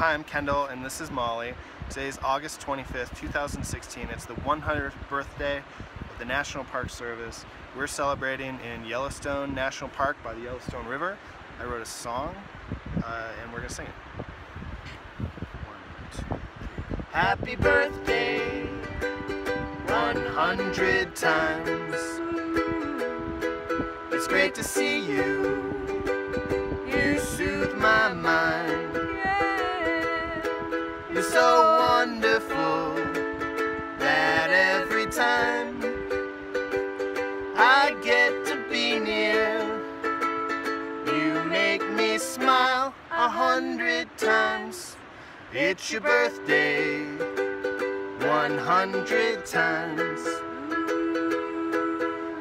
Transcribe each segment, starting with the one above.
Hi, I'm Kendall and this is Molly. Today is August 25th, 2016. It's the 100th birthday of the National Park Service. We're celebrating in Yellowstone National Park by the Yellowstone River. I wrote a song uh, and we're to sing it. Happy birthday 100 times. It's great to see you. You soothe my mind. You're so wonderful that every time I get to be near, you make me smile a hundred times. It's your birthday, 100 times.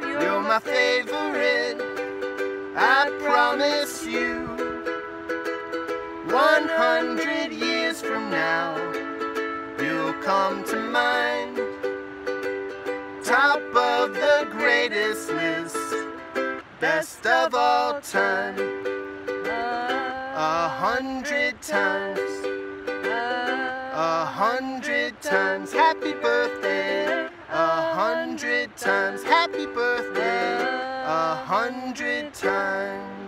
You're my favorite, I promise you. 100 come to mind. Top of the greatest list, best of all time. A hundred times, a hundred times, happy birthday. A hundred times, happy birthday. A hundred times.